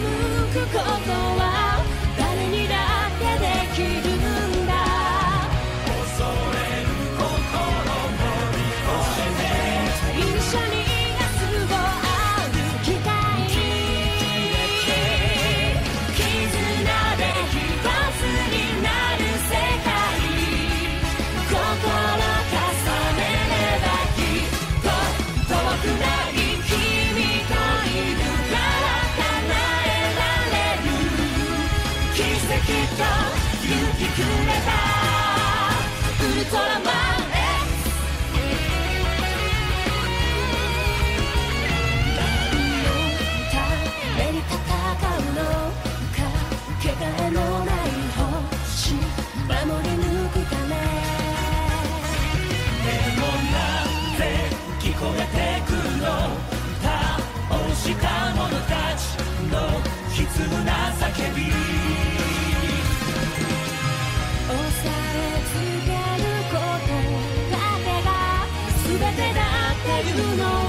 向くこと勇気くれた。ウルトラマン。you know.